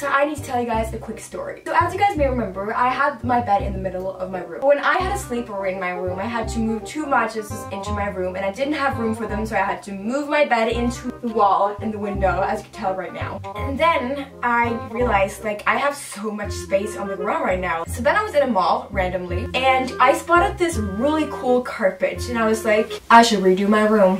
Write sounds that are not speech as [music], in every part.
So I need to tell you guys a quick story. So as you guys may remember, I had my bed in the middle of my room. When I had a sleepover in my room, I had to move two mattresses into my room and I didn't have room for them so I had to move my bed into the wall and the window as you can tell right now. And then I realized like I have so much space on the ground right now. So then I was in a mall randomly and I spotted this really cool carpet and I was like, I should redo my room.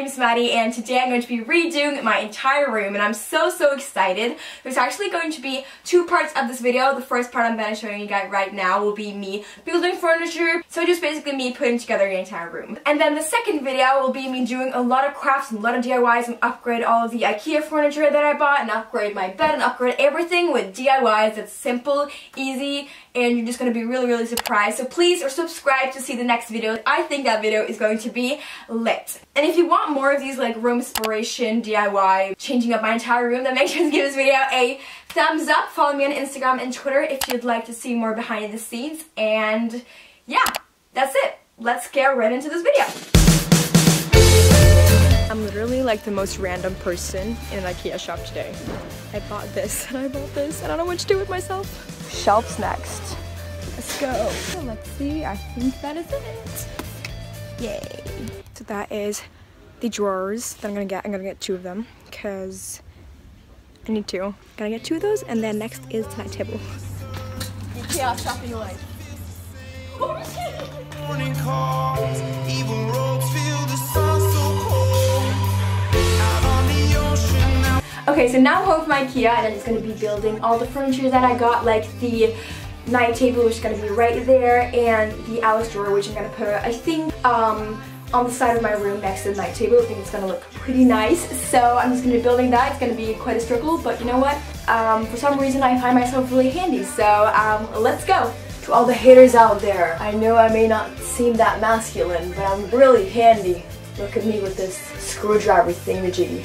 Name is Maddie and today I'm going to be redoing my entire room and I'm so so excited. There's actually going to be two parts of this video. The first part I'm going to show you guys right now will be me building furniture, so just basically me putting together the entire room. And then the second video will be me doing a lot of crafts and a lot of DIYs and upgrade all of the IKEA furniture that I bought and upgrade my bed and upgrade everything with DIYs that's simple, easy, and you're just going to be really really surprised. So please or subscribe to see the next video. I think that video is going to be lit. And if you want more of these like room inspiration, DIY, changing up my entire room, then make sure to give this video a thumbs up. Follow me on Instagram and Twitter if you'd like to see more behind the scenes. And yeah, that's it. Let's get right into this video. I'm literally like the most random person in an Ikea shop today. I bought this and I bought this. and I don't know what to do with myself. Shelves next. Let's go. So let's see. I think that is it. Yay. So that is the drawers that I'm gonna get. I'm gonna get two of them because I need to. Gonna get two of those and then next is the night table. IKEA shopping life. Morning calls, even roads feel the sun so cold. Okay, so now home from Ikea and I'm just gonna be building all the furniture that I got, like the night table which is going to be right there and the Alex drawer which I'm going to put I think um, on the side of my room next to the night table. I think it's to look pretty nice. So I'm just to be building that. It's to be quite a struggle but you know what? Um, for some reason I find myself really handy so um, let's go. To all the haters out there, I know I may not seem that masculine but I'm really handy. Look at me with this screwdriver thingamajiggy.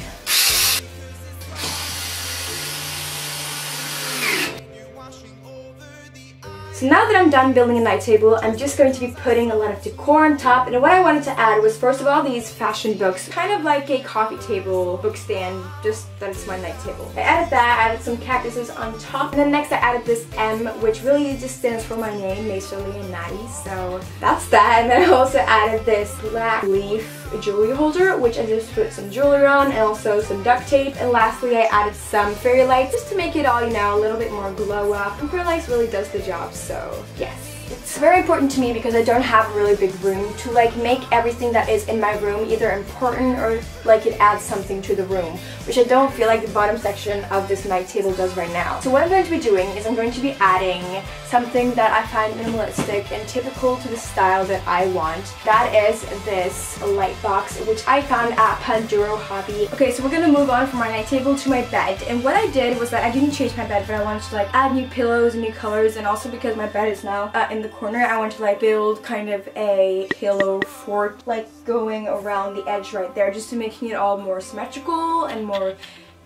So now that I'm done building a night table, I'm just going to be putting a lot of decor on top. And what I wanted to add was first of all these fashion books, kind of like a coffee table book stand, just that it's my night table. I added that, I added some cactuses on top. And then next I added this M, which really just stands for my name, Macerly and Maddie. So that's that. And then I also added this black leaf jewelry holder, which I just put some jewelry on and also some duct tape. And lastly, I added some fairy lights just to make it all, you know, a little bit more glow up. And fairy lights really does the job, so yes. It's very important to me because I don't have a really big room to like make everything that is in my room either important or like it adds something to the room, which I don't feel like the bottom section of this night table does right now. So what I'm going to be doing is I'm going to be adding something that I find minimalistic and typical to the style that I want. That is this light box, which I found at Panduro Hobby. Okay, so we're going to move on from my night table to my bed. And what I did was that I didn't change my bed, but I wanted to like add new pillows and new colors and also because my bed is now uh, in the corner, I want to like build kind of a pillow fort like going around the edge right there just to making it all more symmetrical and more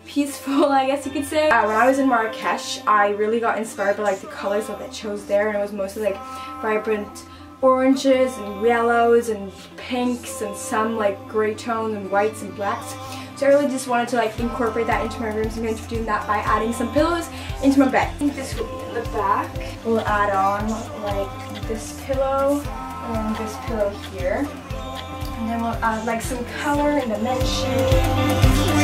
peaceful [laughs] I guess you could say. Uh, when I was in Marrakesh I really got inspired by like the colors that they chose there and it was mostly like vibrant oranges and yellows and pinks and some like gray tones and whites and blacks. So I really just wanted to like incorporate that into my room. So I'm going to be doing that by adding some pillows into my bed. I think this will be in the back. We'll add on like this pillow and this pillow here. And then we'll add like some color and dimension.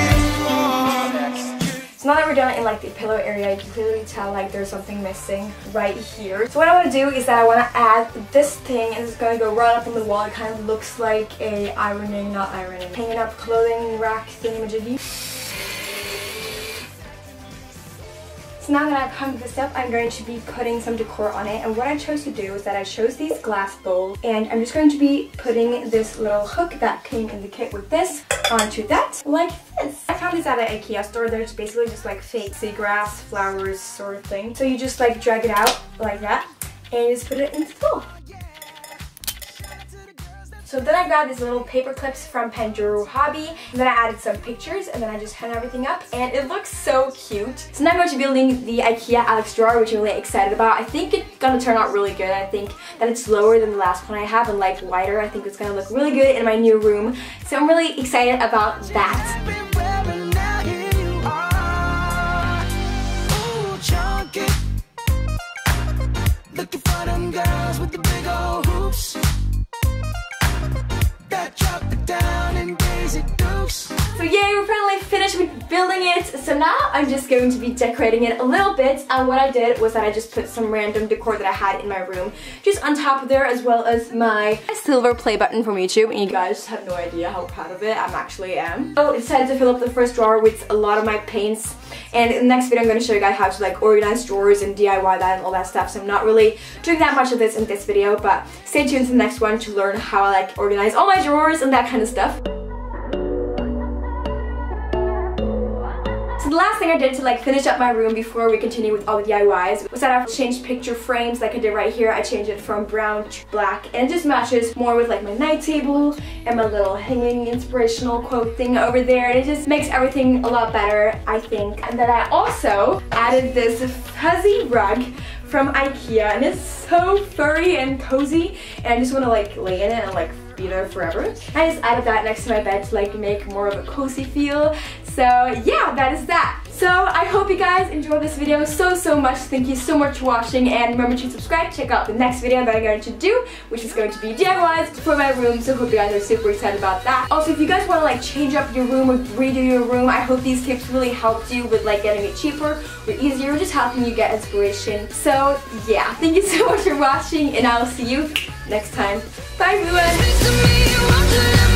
So now that we're done in like the pillow area, you can clearly tell like there's something missing right here. So what I want to do is that I want to add this thing and it's going to go right up on the wall. It kind of looks like a ironing, not ironing, hanging up clothing rack thingamajiggy. So now that I've hung this up, I'm going to be putting some decor on it. And what I chose to do is that I chose these glass bowls. And I'm just going to be putting this little hook that came in the kit with this onto that, like this. I found this at an Ikea store. There's basically just like fake seagrass, flowers sort of thing. So you just like drag it out like that and just put it in the bowl. So then I grabbed these little paper clips from Panduro Hobby, and then I added some pictures, and then I just hung everything up, and it looks so cute. So now I'm going to be building the IKEA Alex drawer, which I'm really excited about. I think it's gonna turn out really good. I think that it's lower than the last one I have and like wider. I think it's gonna look really good in my new room. So I'm really excited about that. Building it. So now I'm just going to be decorating it a little bit. And what I did was that I just put some random decor that I had in my room just on top of there as well as my silver play button from YouTube. And you guys have no idea how proud of it I'm actually am. So I decided to fill up the first drawer with a lot of my paints. And in the next video I'm going to show you guys how to like organize drawers and DIY that and all that stuff. So I'm not really doing that much of this in this video. But stay tuned to the next one to learn how I like organize all my drawers and that kind of stuff. The last thing I did to like finish up my room before we continue with all the DIYs was that I changed picture frames like I did right here. I changed it from brown to black and it just matches more with like my night table and my little hanging inspirational quote thing over there and it just makes everything a lot better I think. And then I also added this fuzzy rug from Ikea and it's so furry and cozy and I just want to like lay in it and like be there forever. I just added that next to my bed to like make more of a cozy feel. So yeah, that is that. So I hope you guys enjoyed this video so, so much. Thank you so much for watching and remember to subscribe. Check out the next video that I'm going to do, which is going to be DIYs for my room. So hope you guys are super excited about that. Also, if you guys want to like change up your room or redo your room, I hope these tips really helped you with like getting it cheaper or easier, or just helping you get inspiration. So yeah, thank you so much for watching and I will see you next time. Bye everyone!